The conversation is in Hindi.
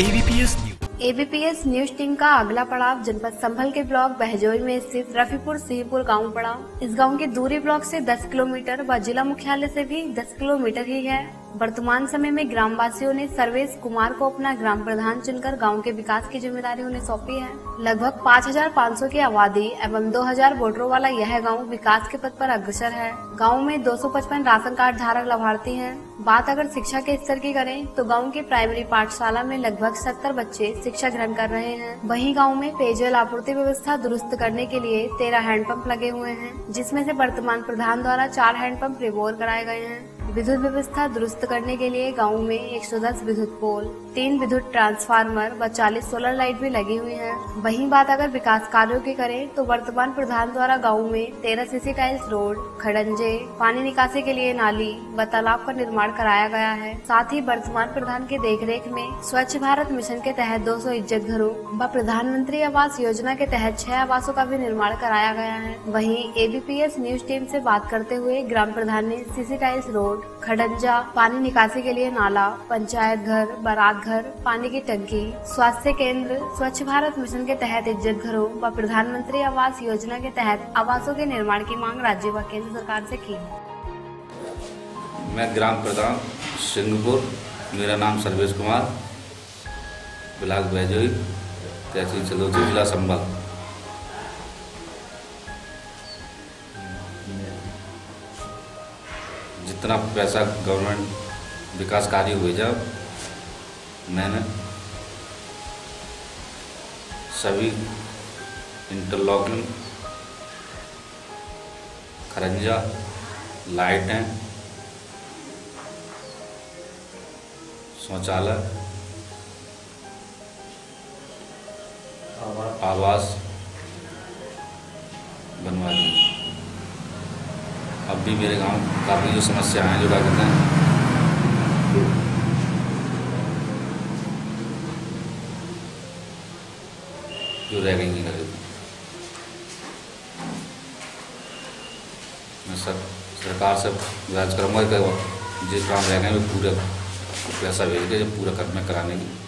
ABPS news ABPS news team का अगला पड़ाव जनपद संभल के ब्लॉक बहजोई में स्थित रफीपुर सिंहपुर गाँव पड़ा। इस गाँव के दूरी ब्लॉक से 10 किलोमीटर व जिला मुख्यालय से भी 10 किलोमीटर ही है। वर्तमान समय में ग्राम वासियों ने सर्वेश कुमार को अपना ग्राम प्रधान चुनकर गाँव के विकास की ज़िम्मेदारी उन्हें सौंपी है। लगभग 5,500 की आबादी एवं 2,000 वोटरों वाला यह गाँव विकास के पद पर अग्रसर है। गाँव में 255 राशन कार्ड धारक लाभार्थी हैं। बात अगर शिक्षा के स्तर की करें तो गाँव के प्राइमरी पाठशाला में लगभग 70 बच्चे शिक्षा ग्रहण कर रहे हैं। वहीं गाँव में पेयजल आपूर्ति व्यवस्था दुरुस्त करने के लिए तेरह हैंडपंप लगे हुए हैं जिसमें से वर्तमान प्रधान द्वारा चार हैंडपंप रिवोर कराए गए हैं। विद्युत व्यवस्था दुरुस्त करने के लिए गाँव में 110 विद्युत पोल, तीन विद्युत ट्रांसफार्मर व 40 सोलर लाइट भी लगी हुई हैं। वहीं बात अगर विकास कार्यों की करें तो वर्तमान प्रधान द्वारा गाँव में 13 सीसी टाइल्स रोड खड़ंजे, पानी निकासी के लिए नाली व तालाब का निर्माण कराया गया है साथ ही वर्तमान प्रधान के देखरेख में स्वच्छ भारत मिशन के तहत 200 इज़्ज़त घरों व प्रधानमंत्री आवास योजना के तहत छह आवासों का भी निर्माण कराया गया है वहीं एबीपीएस न्यूज़ टीम ऐसी बात करते हुए ग्राम प्रधान ने सीसी टाइल्स रोड खडंजा, पानी निकासी के लिए नाला, पंचायत घर, बारात घर, पानी की टंकी, स्वास्थ्य केंद्र, स्वच्छ भारत मिशन के तहत इज़्ज़त घरों व प्रधानमंत्री आवास योजना के तहत आवासों के निर्माण की मांग राज्य व केंद्र सरकार से की। मैं ग्राम प्रधान सिंहपुर मेरा नाम सर्वेश कुमार ब्लाक बैजोई, तहसील चलोती जिला संभल। जितना पैसा गवर्नमेंट विकास कार्य हुए जब मैंने सभी इंटरलॉकिंग खरंजा लाइटें शौचालय आवास। बनवा दी अब भी मेरे गाँव काफ़ी जो समस्या हैं, जो क्या कहते हैं। जो रह गई हैं मैं सर सरकार से गुजारिश करूँगा जिस काम रह गए वो पूरा पैसा भेज के पूरा कर, में कराने की।